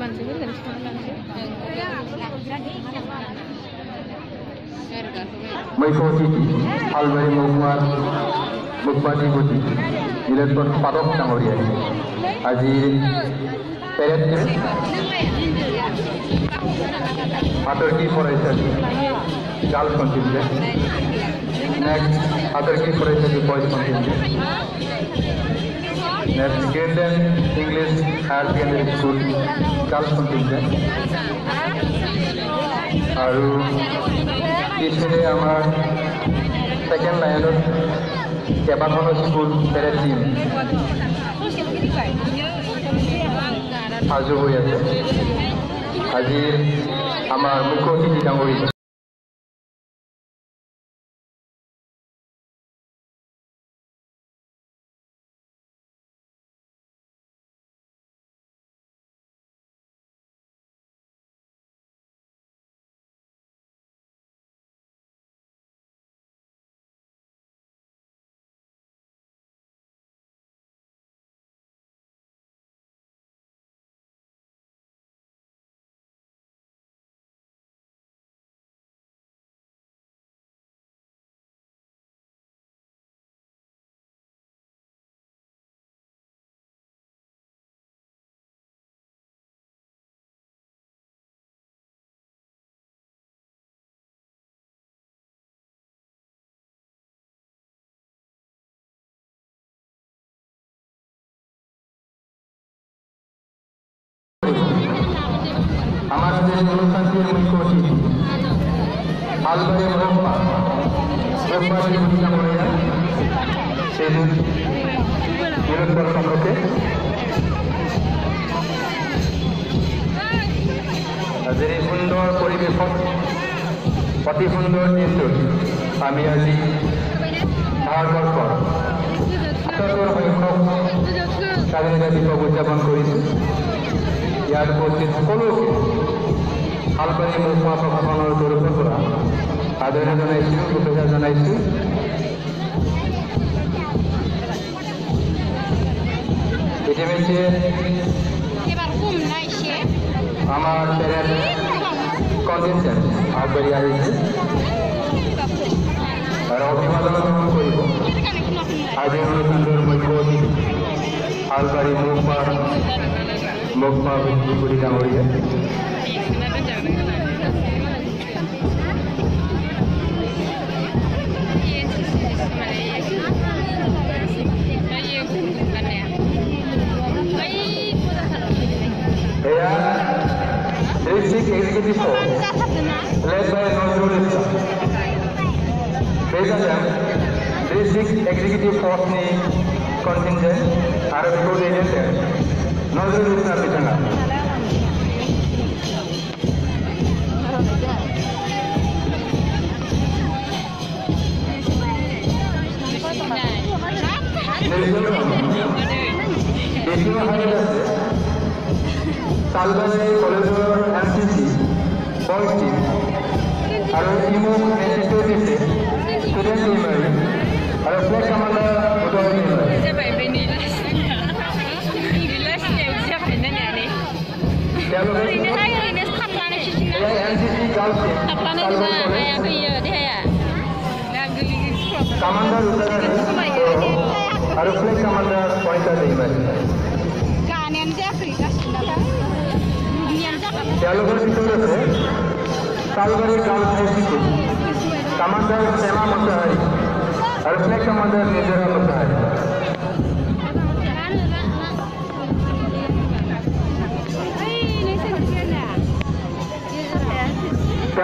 మంచిది Maifosi Alwari Muhammad Mukbani Budi Direktur Padok Sangoria Haji Peret Atur Ki Foraisan Gal Kontinjen next అతనికి ఇప్పుడైతే deposit ఉంటుంది next గేల్డెన్ English higher secondary school కలుసుకుంటుంది আৰু পিছফালে আমাৰ ছেকেণ্ড লাইনত কেইবাখনো স্কুল পেৰে টিম সাজু হৈ আছে আজিৰ আমাৰ মুখ্য অতিথি ডাঙৰি আমাৰ যে অনুষ্ঠানটিৰ মুখ্য অতিথি আলবাৰে ব্ৰহ্মা ব্ৰহ্মাটি ভূমিকা কৰে সেদিন নিৰন্তৰ সম্পৰ্কে আজিৰ এই সুন্দৰ পৰিৱেশত অতি সুন্দৰ দিনটোত আমি আজি সংখ্যক স্বাধীনতা দিৱস উদযাপন কৰিছোঁ উপস্থিত সকলোকে শালবাৰী মহকুমা প্ৰশাসনৰ তৰফৰ পৰা আদৰণি জনাইছোঁ শুভেচ্ছা জনাইছোঁ। ইতিমধ্যে এবার কম না এসে আমাৰ পেৰেণ্ট কণ্ডিশ্যন আগবাঢ়ি আহিছে আৰু অভিবাদন গ্ৰহণ কৰিব আজিৰ অনুষ্ঠানটোৰ মুখ্য অতিথি 목마 우리가 우리 Basic Executive Board, led by Nazrul Islam. बेशक बेसिक एग्जीक्यूटिव फोर्स ने कंटिजेंट आरएफ को दे देते हैं tengah. দ্বিতীয় হাজার আছে তালবাজারে কলেজৰ N C C boys team আৰু ইমো নেতৃত্ব দিছে ষ্টুডেণ্ট টিম আৰু ফ্লেগ কামাণ্ডাৰ তেওঁলোকে এয়া N C C girls team Talbari college commander Uday আৰু ফ্লেগ কামাণ্ডাৰ পইণ্টা টিম গানেন যাখै গাसिनो দুনিয়ান যাখै তেওঁলোকৰ ভিতৰত আছে Talbari girls high school commander Shyama Mashahari আৰু ফ্লেগ কামাণ্ডাৰ নিজৰা মছাহাৰী তেওঁলোকৰ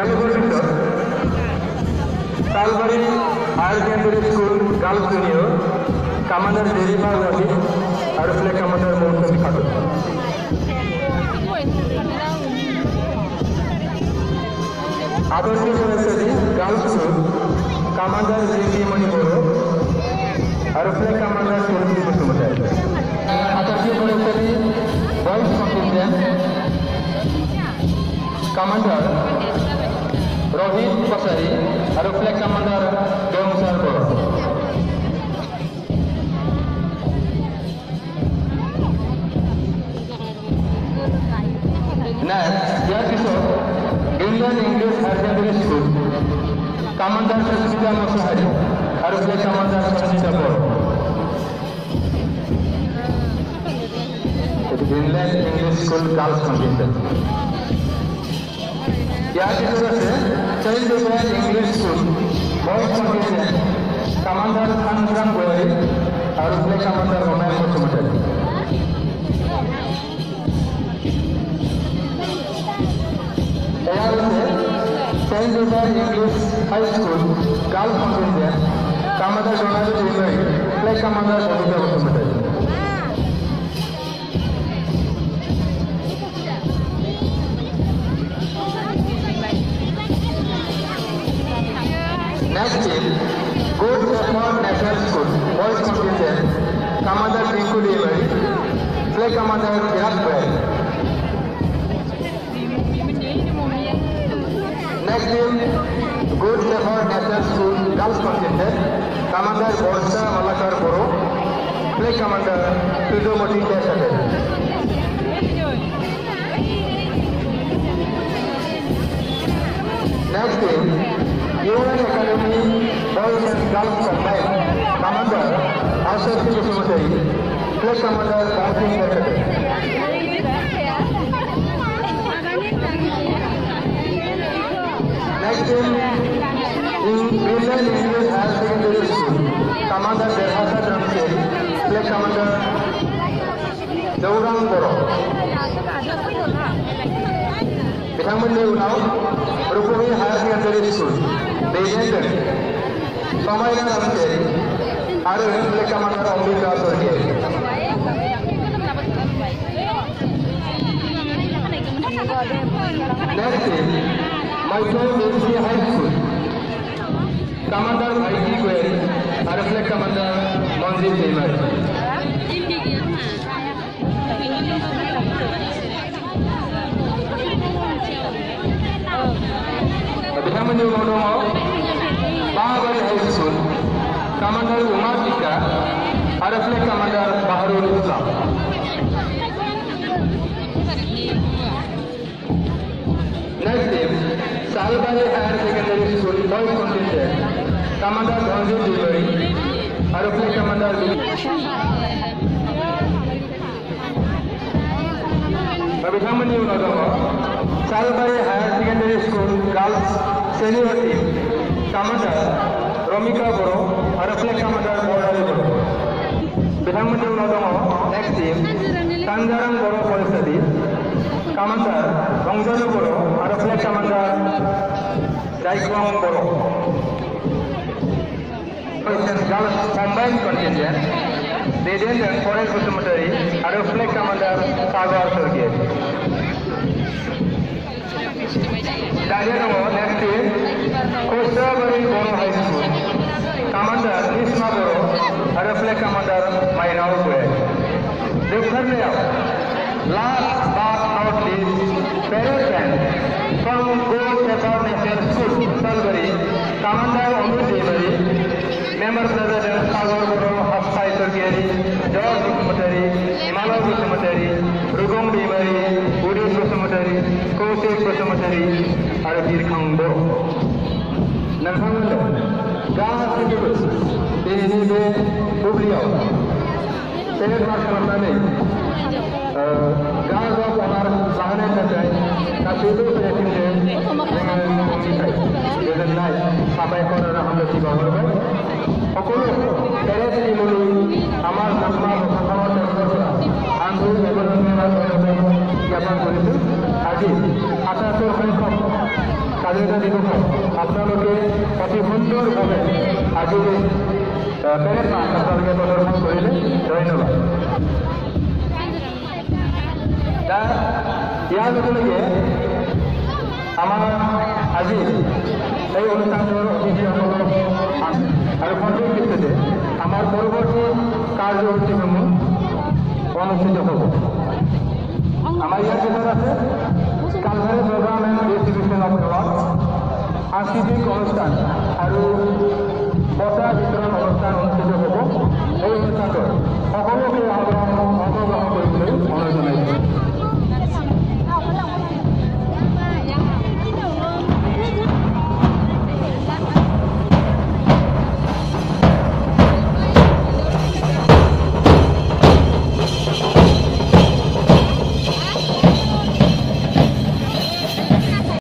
ভিতৰত Talbari higher secondary school girls junior commander Jerifa Wahid আৰু flag commander Mousumi Khatun Adarsha Saraswati girls school commander Jipi Moni Boro আর flag commander Chowdhury Basumatary Pasai, ada flag Kamandar Dong Sarbo. Next, ya kisah Indian English Secondary School. Kamandar Sasmita Masahari, ada flag Kamandar Sasmita Bor. Inland English School Girls Competition. Ya kisah Saint Joseph English school boys contingent commander খানগ্রাম Goyary আর plate commander রমায় পশ্চিমাচারী এরা হচ্ছে Saint Joseph English high school girls contingent commander Donald university plate commander School, Boys Commander Tinku Devari, Flag Commander Kirat Bhai. Next team, Good Effort National School, Girls Contingent, Commander Borsa Malakar Boro, Flag Commander Pidomoti Kesate. Next team, UN Academy Boys and Girls Combined, Ashwati Kusumatari, Flag Commander Bhaskar Kesate. Next team, in Greenland English Higher Secondary School, Commander Derhasa Ramsey, Flag Commander Gaurang Boro. बिथांमोननि उनाव रुपमी higher secondary school दैदेनदों समायना रामसियारि ಆರು help ಲೆಕ್ಕ ಮಾಡ್ತಾರೆ ಅಮೃತ ಅವರಿಗೆ Next is, my friend is the high school. Commander IT Quail, Arafle Commander Monzi Taylor. ಅಭಿನಂದನೆ ಮಾಡುವ Babri Commander Umar Jika, RFA Commander Baharul Islam. Next is Salbali Higher Secondary School Boys Contingent, Commander Dhanju Dilori, RFA Commander Ba bitamani unadama Salbari Higher Secondary School Girls Senior Team Commander Romika Boro ಹೊರಪ್ಲೆಕ್ಕ ಮಂಡಳ ಬೋರ್ಡಲ್ಲಿದ್ದರು ವಿಧಾನಮಂಡಲ ನೋಡೋಣ next team ಕಂಜಾರಂ Godot ಪರಿಸ್ಥಿತಿ কামাচার রংজানো বড়, আর flat কামাচার ডাইকম বড়। Combine contingent radiant and foreign কুসুমটারি আর flat কামাচার সাগর সরকে দাঁড়িয়ে নেব next coastal last but not least parade band from gold paper national school Salbari commander Amit Daimari मेम्बारफोरा जादों सागर बर' हास्थाय स्वर्गियारि जर्ज बसुमतारी हिमालय बसुमतारी रुगम दैमारि उदित बसुमतारी कौशिक बसुमतारी आरो बिरखां बर' नोंथांमोननो गासैबो दिनैनि बे बुब्लियाव पेरेड मार्च खालामनानै രാജോ പവർ സഹനത്തെ കത്തിയത് പേരിന്റെ এজন্যই সবাই করার আমরা কি সকলো পেরেজ নিবলৈ আমাৰ নামা প্ৰশাসনৰ তৰফৰ পৰা আজি আঠাইছৰ সংখ্যক স্বাধীনতা দিৱসত আপোনালোকে সুন্দৰভাৱে আজি পেৰেড নাচ আপোনালোকে প্ৰদৰ্শন কৰিলে ধন্যবাদ ইয়াৰ লগে লগে আমাৰ আজি এই অনুষ্ঠানটোৰ আৰু সন্ধিৰ ভিত্তিতে আমাৰ পৰৱৰ্তী কাৰ্যসূচীসমূহ অনুষ্ঠিত হ'ব। আমাৰ ইয়াৰ ভিতৰত আছে কালচাৰেল প্ৰগ্ৰাম সাংস্কৃতিক অনুষ্ঠান আৰু বঁটা বিতৰণ অনুষ্ঠান অনুষ্ঠিত হ'ব। এই অনুষ্ঠানটোত সকলোকে আগ্ৰহ